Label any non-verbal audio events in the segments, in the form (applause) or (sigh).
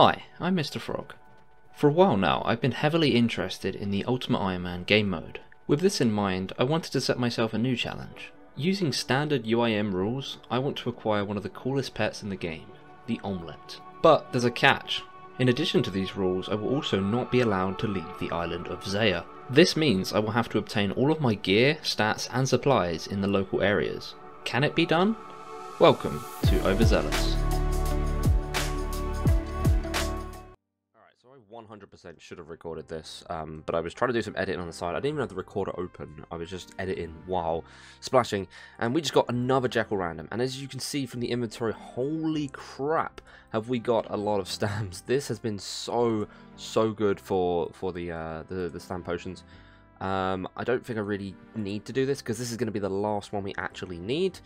Hi, I'm Mr. Frog. For a while now, I've been heavily interested in the Ultimate Iron Man game mode. With this in mind, I wanted to set myself a new challenge. Using standard UIM rules, I want to acquire one of the coolest pets in the game, the Olmlet. But there's a catch. In addition to these rules, I will also not be allowed to leave the island of Zeah. This means I will have to obtain all of my gear, stats, and supplies in the local areas. Can it be done? Welcome to Overzeahlous. 100% should have recorded this, um, but I was trying to do some editing on the side. I didn't even have the recorder open. I was just editing while splashing, and we just got another Jekyll random. And as you can see from the inventory, holy crap, have we got a lot of (laughs) stamps. This has been so, so good for for the uh, the, the stamp potions. Um, I don't think I really need to do this, because this is going to be the last one we actually need.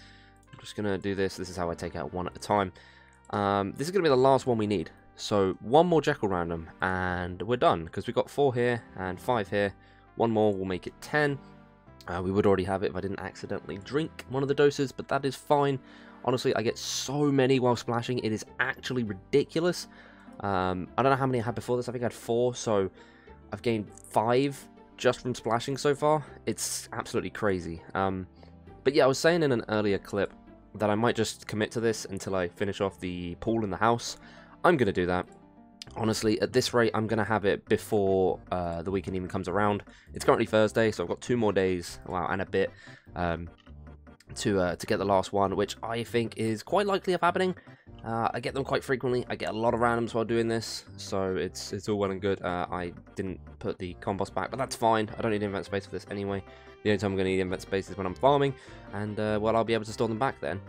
I'm just going to do this. This is how I take out one at a time. Um, this is going to be the last one we need. So one more Jekyll random and we're done because we've got four here and five here. One more will make it 10. Uh, we would already have it if I didn't accidentally drink one of the doses, but that is fine. Honestly, I get so many while splashing. It is actually ridiculous. Um, I don't know how many I had before this. I think I had four, so I've gained five just from splashing so far. It's absolutely crazy. Um, but yeah, I was saying in an earlier clip that I might just commit to this until I finish off the pool in the house. I'm going to do that. Honestly, at this rate, I'm going to have it before uh, the weekend even comes around. It's currently Thursday, so I've got two more days, wow, and a bit, um, to uh, to get the last one, which I think is quite likely of happening. Uh, I get them quite frequently. I get a lot of randoms while doing this, so it's it's all well and good. Uh, I didn't put the compost back, but that's fine. I don't need invent space for this anyway. The only time I'm going to need invent space is when I'm farming, and uh, well, I'll be able to store them back then.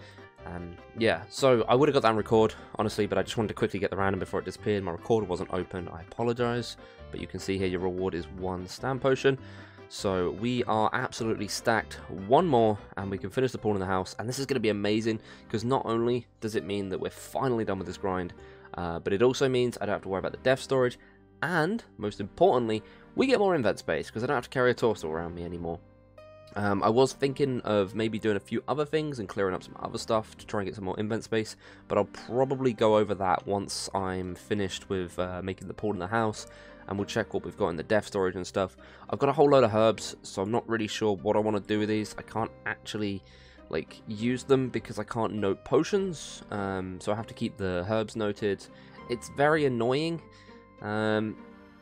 Um, yeah, so I would have got that on record, honestly, but I just wanted to quickly get the random before it disappeared. My recorder wasn't open, I apologise, but you can see here your reward is one stamp potion. So we are absolutely stacked. One more, and we can finish the pool in the house. And this is going to be amazing, because not only does it mean that we're finally done with this grind, uh, but it also means I don't have to worry about the death storage, and, most importantly, we get more invent space, because I don't have to carry a torso around me anymore. Um, I was thinking of maybe doing a few other things and clearing up some other stuff to try and get some more invent space, but I'll probably go over that once I'm finished with uh, making the pool in the house, and we'll check what we've got in the death storage and stuff. I've got a whole load of herbs, so I'm not really sure what I want to do with these. I can't actually like use them because I can't note potions, um, so I have to keep the herbs noted. It's very annoying. Um,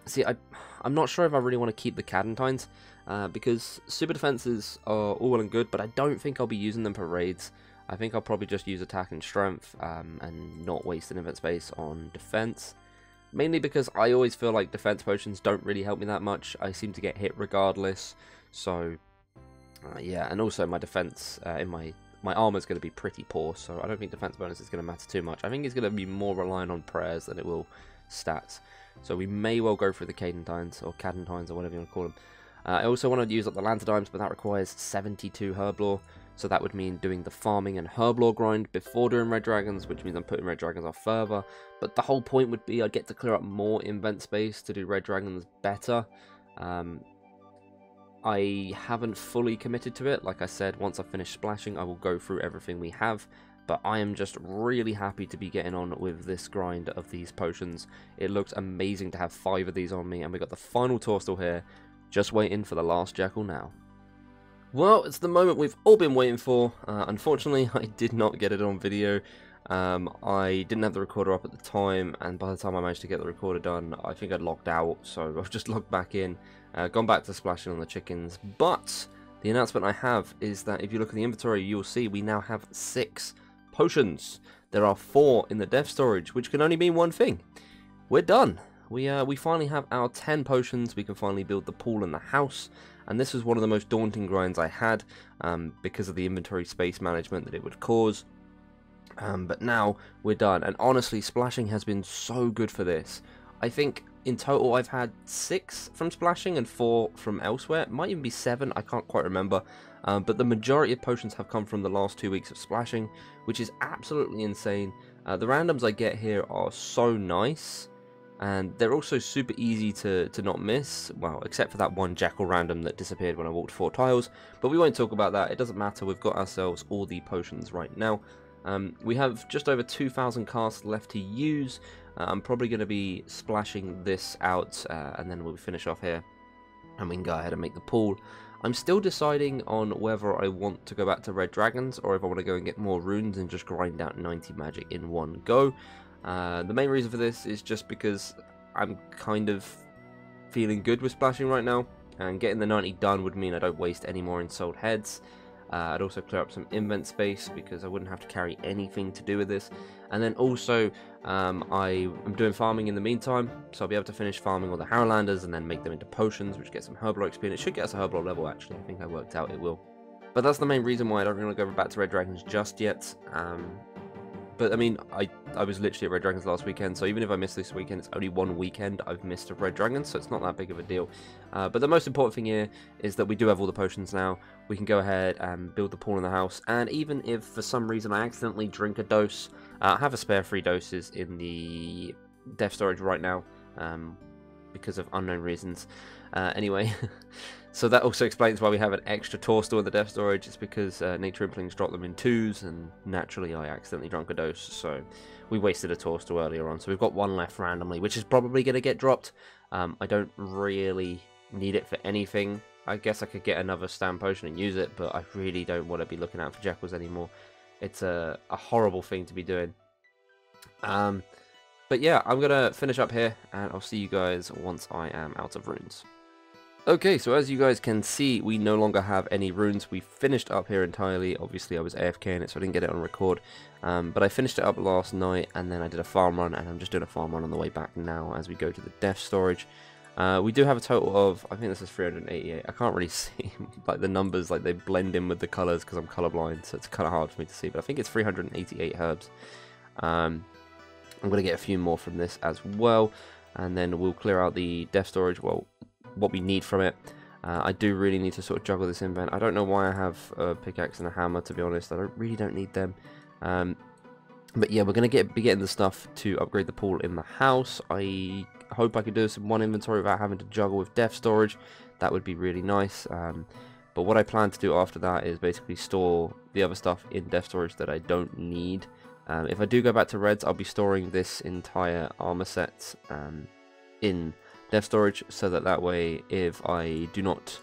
see, I, I'm not sure if I really want to keep the Cadantines. Uh, because super defenses are all well and good, but I don't think I'll be using them for raids. I think I'll probably just use attack and strength um, and not waste an event space on defense. Mainly because I always feel like defense potions don't really help me that much. I seem to get hit regardless. So, uh, yeah, and also my defense uh, in my my armor is going to be pretty poor, so I don't think defense bonus is going to matter too much. I think it's going to be more reliant on prayers than it will stats. So we may well go through the Cadentines, or Cadentines, or whatever you want to call them. Uh, I also want to use up the Lantadymes, but that requires 72 Herblore, so that would mean doing the farming and Herblore grind before doing Red Dragons, which means I'm putting Red Dragons off further. But the whole point would be I'd get to clear up more invent space to do Red Dragons better. Um, I haven't fully committed to it. Like I said, once I finish splashing, I will go through everything we have. But I am just really happy to be getting on with this grind of these potions. It looks amazing to have five of these on me, and we got the final Torstol here, just waiting for the last Jekyll now. Well, it's the moment we've all been waiting for. Uh, unfortunately, (laughs) I did not get it on video. Um, I didn't have the recorder up at the time, and by the time I managed to get the recorder done, I think I'd logged out, so (laughs) I've just logged back in, uh, gone back to splashing on the chickens. But the announcement I have is that if you look at the inventory, you'll see we now have six potions. There are four in the death storage, which can only mean one thing. We're done we uh, we finally have our 10 potions, we can finally build the pool and the house, and this was one of the most daunting grinds I had, um, because of the inventory space management that it would cause. Um, but now we're done, and honestly, splashing has been so good for this. I think in total I've had six from splashing and four from elsewhere. It might even be seven, I can't quite remember. Um, but the majority of potions have come from the last two weeks of splashing, which is absolutely insane. Uh, the randoms I get here are so nice and they're also super easy to, to not miss, well, except for that one Jekyll random that disappeared when I walked four tiles, but we won't talk about that, it doesn't matter, we've got ourselves all the potions right now. Um, we have just over 2,000 casts left to use. Uh, I'm probably going to be splashing this out uh, and then we'll finish off here and we can go ahead and make the pool. I'm still deciding on whether I want to go back to Red Dragons or if I want to go and get more runes and just grind out 90 magic in one go. Uh, the main reason for this is just because I'm kind of feeling good with splashing right now and getting the 90 done would mean I don't waste any more ensouled heads. Uh, I'd also clear up some invent space because I wouldn't have to carry anything to do with this. And then also, um, I am doing farming in the meantime, so I'll be able to finish farming all the Harralanders and then make them into potions, which get some Herblore experience. It should get us a Herblore level, actually. I think I worked out it will. But that's the main reason why I don't really want to go back to Red Dragons just yet. Um, but I mean, I, I was literally at Red Dragons last weekend, so even if I miss this weekend, it's only one weekend I've missed a Red Dragons, so it's not that big of a deal. Uh, but the most important thing here is that we do have all the potions now. We can go ahead and build the pool in the house, and even if for some reason I accidentally drink a dose, uh, I have a spare three doses in the death storage right now, um, because of unknown reasons. Uh, anyway, (laughs) so that also explains why we have an extra torstol in the Death storage. It's because uh, Nature Implings dropped them in twos, and naturally I accidentally drank a dose, so we wasted a torstol earlier on. So we've got one left randomly, which is probably going to get dropped. Um, I don't really need it for anything. I guess I could get another stand potion and use it, but I really don't want to be looking out for Jekylls anymore. It's a, a horrible thing to be doing. Um, but yeah, I'm going to finish up here, and I'll see you guys once I am out of runes. Okay, so as you guys can see, we no longer have any runes. We finished up here entirely. Obviously, I was AFK in it, so I didn't get it on record. Um, but I finished it up last night, and then I did a farm run, and I'm just doing a farm run on the way back now as we go to the death storage. Uh, we do have a total of, I think this is 388. I can't really (laughs) see like the numbers, like they blend in with the colors because I'm colorblind, so it's kind of hard for me to see. But I think it's 388 herbs. Um, I'm going to get a few more from this as well, and then we'll clear out the death storage. Well, what we need from it. Uh, I do really need to sort of juggle this invent. I don't know why I have a pickaxe and a hammer, to be honest. I don't really don't need them. Um, but yeah, we're going to get be getting the stuff to upgrade the pool in the house. I hope I can do this in one inventory without having to juggle with death storage. That would be really nice. Um, but what I plan to do after that is basically store the other stuff in death storage that I don't need. Um, if I do go back to Reds, I'll be storing this entire armor set um, in death storage so that that way if I do not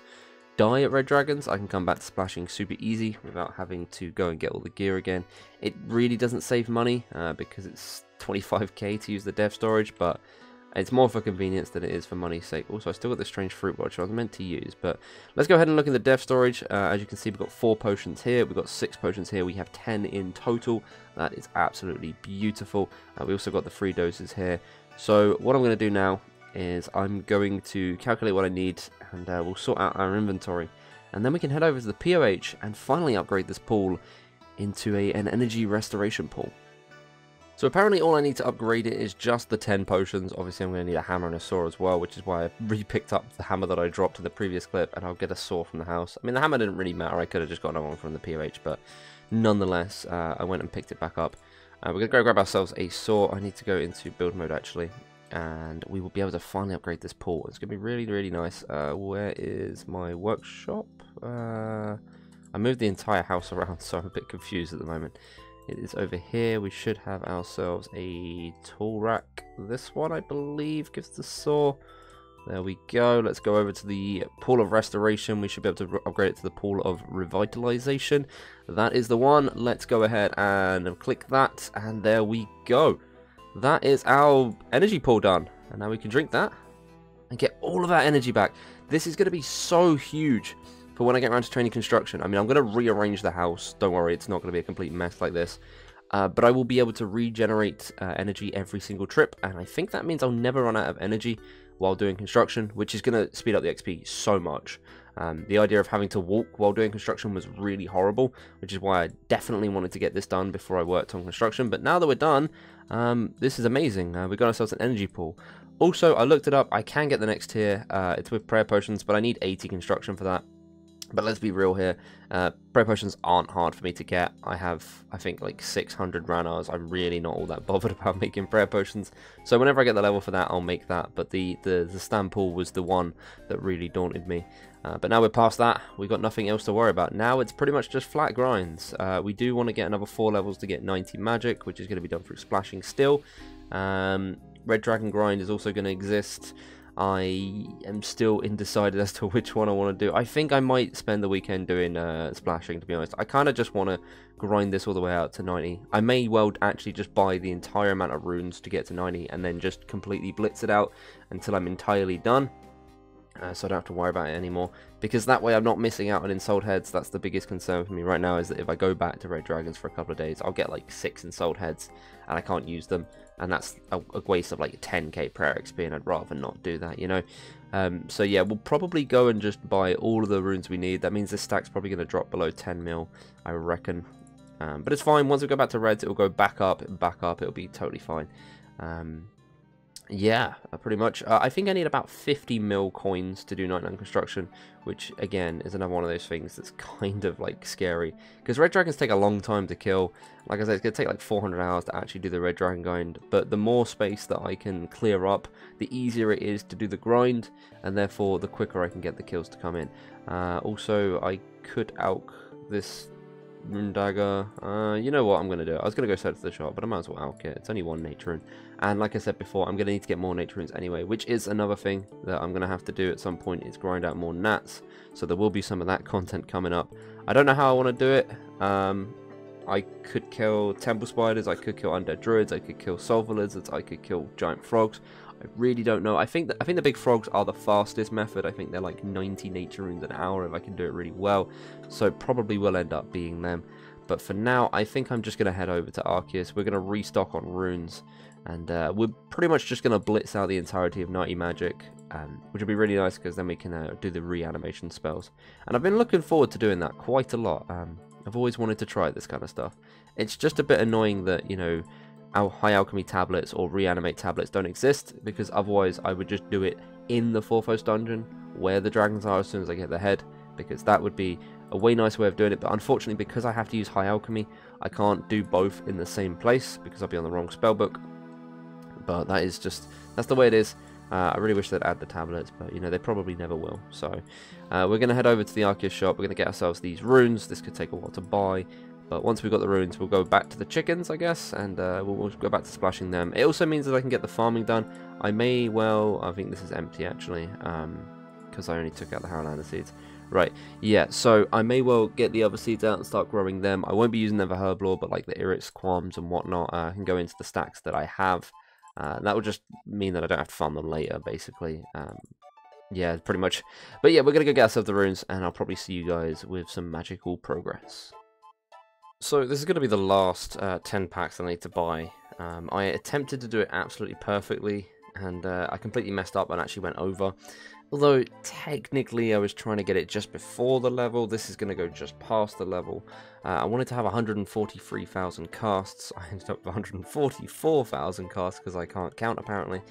die at Red Dragons I can come back to splashing super easy without having to go and get all the gear again. It really doesn't save money uh, because it's 25k to use the death storage but it's more for convenience than it is for money's sake. Also, I still got the strange fruit watch I was meant to use, but let's go ahead and look in the death storage. Uh, as you can see, we've got four potions here. We've got six potions here. We have 10 in total. That is absolutely beautiful. Uh, we also got the free doses here. So what I'm going to do now is I'm going to calculate what I need and uh, we'll sort out our inventory. And then we can head over to the POH and finally upgrade this pool into a, an energy restoration pool. So apparently all I need to upgrade it is just the 10 potions. Obviously I'm going to need a hammer and a saw as well, which is why I re-picked up the hammer that I dropped in the previous clip, and I'll get a saw from the house. I mean, the hammer didn't really matter. I could have just got another one from the POH, but nonetheless, uh, I went and picked it back up. Uh, we're going to go grab ourselves a saw. I need to go into build mode, actually and we will be able to finally upgrade this pool. It's going to be really, really nice. Uh, where is my workshop? Uh, I moved the entire house around, (laughs) so I'm a bit confused at the moment. It is over here. We should have ourselves a tool rack. This one, I believe, gives the saw. There we go. Let's go over to the pool of restoration. We should be able to upgrade it to the pool of revitalization. That is the one. Let's go ahead and click that, and there we go that is our energy pool done. And now we can drink that and get all of our energy back. This is going to be so huge for when I get around to training construction. I mean, I'm going to rearrange the house. Don't worry, it's not going to be a complete mess like this. Uh, but I will be able to regenerate uh, energy every single trip. And I think that means I'll never run out of energy while doing construction, which is going to speed up the XP so much. Um, the idea of having to walk while doing construction was really horrible, which is why I definitely wanted to get this done before I worked on construction. But now that we're done, um, this is amazing. Uh, we got ourselves an energy pool. Also, I looked it up. I can get the next tier. Uh, it's with prayer potions, but I need 80 construction for that. But let's be real here. Uh, prayer potions aren't hard for me to get. I have, I think, like 600 Ranarrs. I'm really not all that (laughs) bothered about making prayer potions. So whenever I get the level for that, I'll make that. But the, the, the Stampool was the one that really daunted me. Uh, but now we're past that. We've got nothing else to worry about. Now it's pretty much just flat grinds. Uh, we do want to get another 4 levels to get 90 magic, which is going to be done through splashing still. Um, Red Dragon grind is also going to exist. I am still undecided as to (laughs) which one I want to do. I think I might spend the weekend doing uh, splashing, to be honest. I kind of just want to grind this all the way out to 90. I may well actually just buy the entire amount of runes to get to 90 and then just completely blitz it out until I'm entirely done. Uh, so I don't have to worry about it anymore. Because that way I'm not missing out on Ensouled Heads. That's the biggest concern for me right now is that if I go back to Red Dragons for a couple of days, I'll get like 6 Ensouled Heads and I can't use them and that's a, a, waste of like 10k prayer XP, and I'd rather not do that, you know. Um, so yeah, we'll probably go and just buy all of the runes we need. That means this stack's probably going to drop below 10 mil, I reckon. Um, but it's fine. Once we go back to reds, it will go back up back up. It'll be totally fine. Um, yeah, uh, pretty much. Uh, I think I need about 50 mil coins to do 99 construction, which again is another one of those things that's (laughs) kind of like scary. Because red dragons take a long time to kill. Like I said, it's going to take like 400 hours to actually do the red dragon grind. But the more space that I can clear up, the easier it is to do the grind, and therefore the quicker I can get the kills to come in. Uh, also, I could alch this Rune Dagger. Uh, you know what I'm going to do? I was going to go search to the shop, but I might as well alch it. It's only one nature rune. And like I said before, I'm going to need to get more nature runes anyway, which is another thing that I'm going to have to do at some point is grind out more nats. So there will be some of that content coming up. I don't know how I want to do it. Um, I could kill temple spiders, I could kill undead druids, I could kill sulfur lizards, I could kill giant frogs. I really don't know. I think that, I think the big frogs are the fastest method. I think they're like 90 nature runes an hour if I can do it really well. So probably will end up being them. But for now, I think I'm just going to head over to Arceuus. We're going to restock on runes. And uh, we're pretty much just going to blitz out the entirety of 90 magic. Um, which will be really nice because then we can uh, do the reanimation spells. And I've been looking forward to doing that quite a lot. Um, I've always wanted to try this kind of stuff. It's just a bit annoying that, you know, high alchemy tablets or reanimate tablets don't exist because otherwise I would just do it in the Forthos dungeon where the dragons are as soon as I get the head because that would be a way nice way of doing it but unfortunately because I have to use high alchemy I can't do both in the same place because I'll be on the wrong spellbook but that is just that's the way it is uh, I really wish they'd add the tablets, but you know they probably never will. So uh, we're going to head over to the Arceuus shop. We're going to get ourselves these runes. This could take a while to buy, but once we've got the runes, we'll go back to the chickens, I guess, and uh, we'll, we'll, go back to splashing them. It also means that I can get the farming done. I may well, I think this is empty actually, because um, I only took out the Harralander seeds. Right, yeah, so I may well get the other seeds out and start growing them. I won't be using them for Herblore, but like the Irits, Kwuarms, and whatnot, uh, can go into the stacks that I have. Uh, that will just mean that I don't have to farm them later, basically. Um, yeah, pretty much. But yeah, we're going to go get ourselves the runes, and I'll probably see you guys with some magical progress. So this is going to be the last uh, 10 packs I need to buy. Um, I attempted to do it absolutely perfectly and uh, I completely messed up and actually went over. Although technically I was trying to get it just before the level, this is going to go just past the level. Uh, I wanted to have 143,000 casts, (laughs) I ended up with 144,000 casts because I can't count apparently.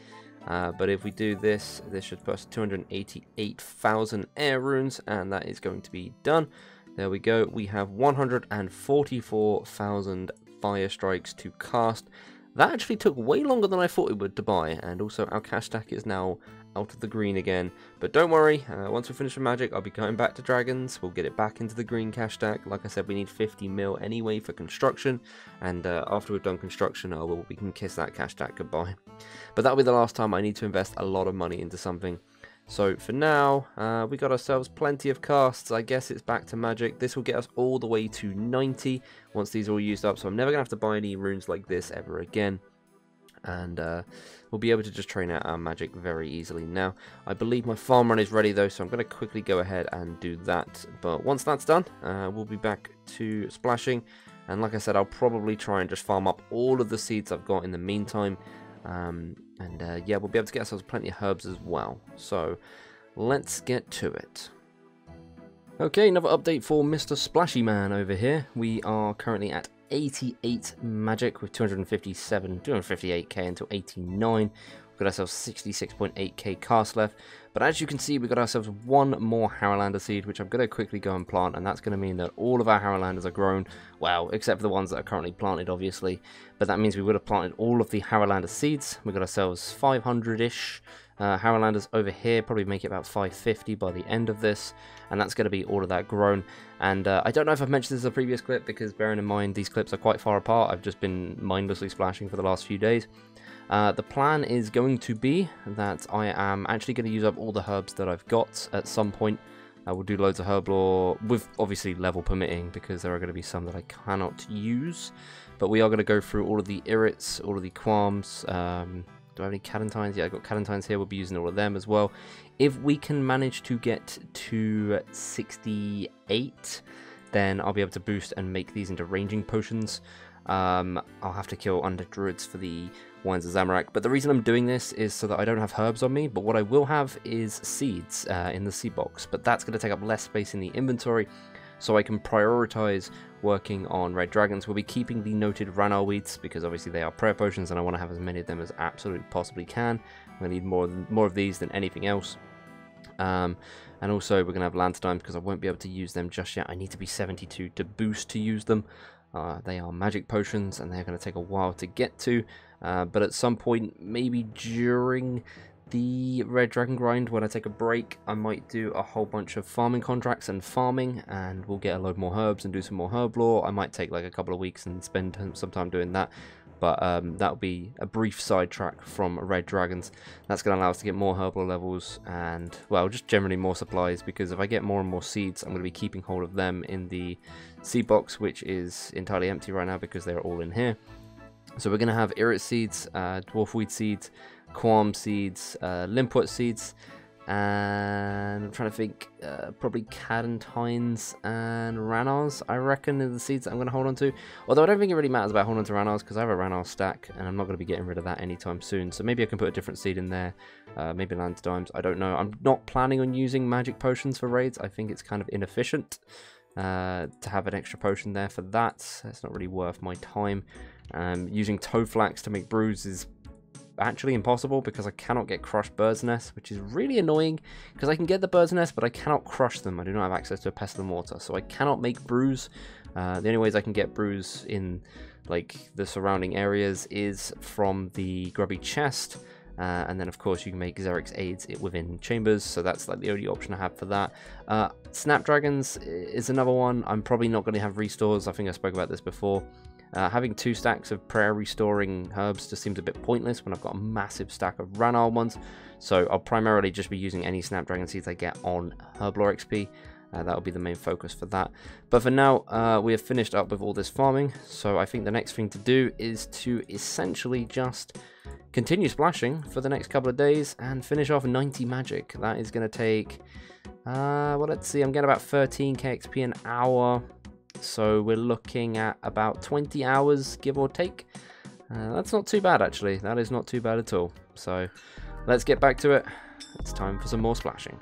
Uh, but if we do this, this should us 288,000 air runes and that is going to be done. There we go. We have 144,000 fire strikes to cast. That actually took way longer than I thought it would to buy, and also our cash stack is now out of the green again. But don't worry, uh, once we finish with magic, I'll be going back to dragons. We'll get it back into the green cash stack. Like I said, we need 50 mil anyway for construction, and uh, after we've done construction, uh, we can kiss that cash stack goodbye. But that'll be the last time I need to invest a lot of money into something. So for now, uh, we got ourselves plenty of casts. I guess it's back to magic. This will get us all the way to 90 once these are all used up. So I'm never going to have to buy any runes like this ever again. And uh, we'll be able to just train out our magic very easily. Now, I believe my farm run is ready though, so I'm going to quickly go ahead and do that. But once that's done, uh, we'll be back to splashing. And like I said, I'll probably try and just farm up all of the seeds I've got in the meantime. Um, and uh, yeah, we'll be able to get ourselves plenty of herbs as well. So let's get to it. Okay, another update for Mr. Splashy Man over here. We are currently at 88 magic with 257, 258k until 89. We've got ourselves 66.8k cast left. But as you can see, we've got ourselves one more Harralander seed, which I'm going to quickly go and plant. And that's going to mean that all of our Harralanders are grown. Well, except for the ones that are currently planted, obviously. But that means we would have planted all of the Harralander seeds. We've got ourselves 500-ish uh, Harralanders over here, probably make it about 550 by the end of this, and that's going to be all of that grown. And uh, I don't know if I've mentioned this in a previous clip, because bearing in mind these clips are quite far apart, I've just been mindlessly splashing for the last few days. Uh, the plan is going to be that I am actually going to use up all the herbs that I've got at some point. I will do loads of herblore, with obviously level permitting, because there are going to be some that I cannot use. But we are going to go through all of the irits, all of the kwuarms, um, do I have any Cadantines? Yeah, I've got Cadantines here. We'll be using all of them as well. If we can manage to get to 68, then I'll be able to boost and make these into ranging potions. Um, I'll have to kill undead druids for the Wines of Zamorak. But the reason I'm doing this is so that I don't have herbs on me. But what I will have is seeds uh, in the seed box. But that's going to take up less space in the inventory so I can prioritize working on red dragons. We'll be keeping the noted Ranarr weeds because obviously they are prayer potions and I want to have as many of them as absolutely possibly can. I need more more of these than anything else. Um, and also we're going to have Lantadymes because I won't be able to use them just yet. I need to be 72 to boost to use them. Uh, they are magic potions and they're going to take a while to get to. Uh, but at some point, maybe during the Red Dragon Grind, when I take a break, I might do a whole bunch of farming contracts and farming, and we'll get a load more herbs and do some more herb lore. I might take like a couple of weeks and spend some time doing that, but um, that'll be a brief sidetrack from Red Dragons. That's going to allow us to get more herbal levels and, well, just generally more supplies, because if I get more and more seeds, I'm going to be keeping hold of them in the seed box, which is entirely empty right now because they're all in here. So we're going to have Irit seeds, uh, Dwarfweed seeds, Kwuarm seeds, uh, Limpwort seeds, and I'm trying to think, uh, probably Cadantines and Ranarrs, I reckon, are the seeds that I'm going to hold on to. Although I don't think it really matters about holding on to Ranarrs, because I have a Ranarr stack, and I'm not going to be getting rid of that anytime soon. So maybe I can put a different seed in there, uh, maybe Lantadymes, I don't know. I'm not planning on using magic potions for raids, I think it's kind of inefficient. Uh, to have an extra potion there for that, it's not really worth my time. Um, using Toadflax to make brews is actually impossible because I cannot get crushed bird's nests, which is really annoying because I can get the bird's nest, but I cannot crush them. I do not have access to a pestle and mortar, so I cannot make brews. Uh, the only ways I can get brews in like the surrounding areas is from the grubby chest. Uh, and then, of course, you can make Xeric's aids within chambers, so that's like the only option I have for that. Uh, Snapdragons is another one. I'm probably not going to have restores. I think I spoke about this before. Uh, having two stacks of prayer restoring herbs just seems a bit pointless when I've got a massive stack of Ranarr ones. So I'll primarily just be using any Snapdragon seeds I get on Herblore XP. Uh, that'll be the main focus for that. But for now, uh, we have finished up with all this farming. So I think the next thing to do is to essentially just continue splashing for the next couple of days and finish off 90 magic. That is going to take, uh, well, let's see, I'm getting about 13k XP an hour. So we're looking at about 20 hours, give or take. Uh, that's not too bad, actually. That is not too bad at all. So let's get back to it. It's time for some more splashing.